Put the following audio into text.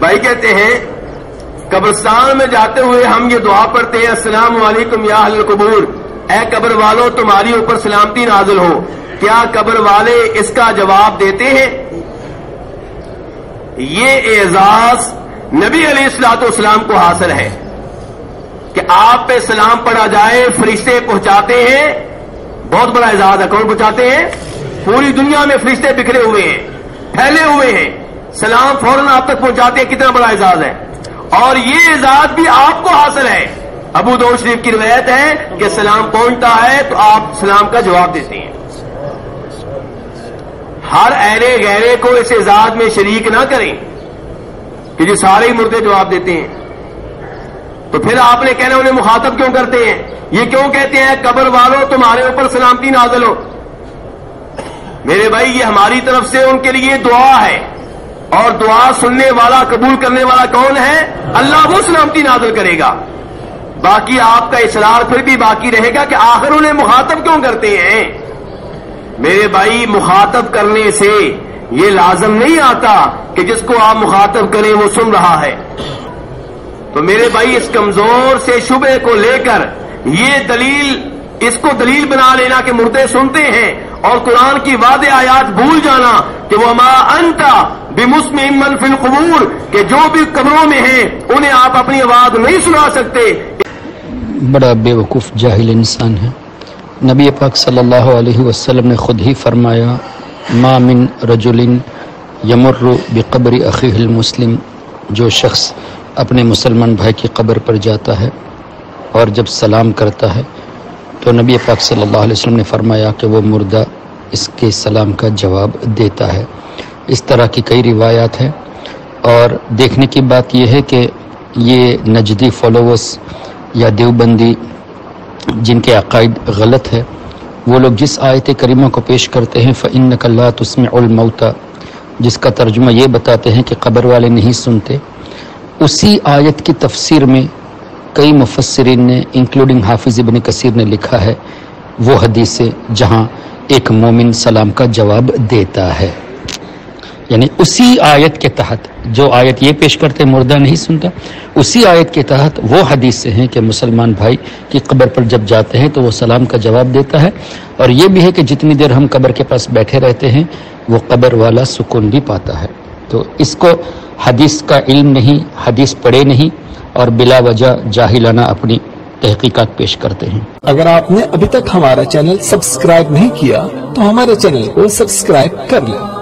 भाई कहते हैं, कब्रस्तान में जाते हुए हम ये दुआ पढ़ते हैं, अस्सलाम वालेकुम या कबूर। ए कब्र वालों तुम्हारी ऊपर सलामती नाजिल हो। क्या कब्र वाले इसका जवाब देते हैं? ये एजाज नबी सलाम को हासिल है कि आप पे सलाम पढ़ा जाए, फरिश्ते पहुंचाते हैं। बहुत बड़ा एजाज है कौन पहुंचाते हैं। पूरी दुनिया में फरिश्ते बिखरे हुए हैं, फैले हुए हैं। सलाम फ़ौरन आप तक पहुंचाते हैं, कितना बड़ा एजाज है। और ये एजाज भी आपको हासिल है। अबू दो शरीफ की रिवायत है कि सलाम पहुँचता है तो आप सलाम का जवाब देते हैं। हर अहरे गहरे को इस एजाज में शरीक ना करें, कि जो सारे ही मुर्दे जवाब देते हैं। तो फिर आपने कहना उन्हें मुखातब क्यों करते हैं? ये क्यों कहते हैं, कब्र वालों, तुम्हारे ऊपर सलामती नाजल हो। मेरे भाई, ये हमारी तरफ़ से उनके लिए दुआ है। और दुआ सुनने वाला, कबूल करने वाला कौन है? अल्लाह वो सलामती नाजल करेगा। बाकी आपका इसरार फिर भी बाकी रहेगा कि आखिर उन्हें मुखातब क्यों करते हैं? मेरे भाई, मुखातब करने से ये लाजम नहीं आता कि जिसको आप मुखातब करें, वो सुन रहा है। तो मेरे भाई, इस कमज़ोर से शुबे को लेकर ये दलील इसको दलील बना लेना कि मुर्दे सुनते हैं और कुरान की वादे आयात भूल जाना कि वो मा अंता बेमुस्मिन फिल कबूर, के जो भी कब्रों में हैं, उन्हें आप अपनी आवाज़ नहीं सुना सकते। बड़ा बेवकूफ़ जाहिल इंसान है। नबी पाक सल्लल्लाहु अलैहि वसल्लम ने ख़ुद ही फरमाया मामिन रजुलिन यमुर्र बेकबरी अखील मुस्लिम जो शख्स अपने मुसलमान भाई की कब्र पर जाता है और जब सलाम करता है तो नबी पाक सल्लल्लाहु अलैहि वसल्लम ने फरमाया कि वो मुर्दा इसके सलाम का जवाब देता है। इस तरह की कई रिवायात हैं और देखने की बात यह है कि ये नजदी फॉलोवर्स या देवबंदी जिनके अकायद गलत है, वो लोग जिस आयत करीमा को पेश करते हैं फ़िन कल्लात उसमें उलमौता जिसका तर्जुमा ये बताते हैं कि कब्र वाले नहीं सुनते, उसी आयत की तफसीर में कई मुफसरीन ने इंक्लूडिंग हाफिज इबन कसीर ने लिखा है, वो हदीस जहाँ एक मोमिन सलाम का जवाब देता है। यानी उसी आयत के तहत, जो आयत ये पेश करते मुर्दा नहीं सुनता, उसी आयत के तहत वो हदीस हैं कि मुसलमान भाई की कब्र पर जब जाते हैं तो वो सलाम का जवाब देता है। और ये भी है कि जितनी देर हम कब्र के पास बैठे रहते हैं, वो कब्र वाला सुकून भी पाता है। तो इसको हदीस का इल्म नहीं, हदीस पढ़े नहीं और बिला वजह जाहिलाना अपनी तहकीकात पेश करते हैं। अगर आपने अभी तक हमारा चैनल सब्सक्राइब नहीं किया तो हमारे चैनल को सब्सक्राइब कर लें।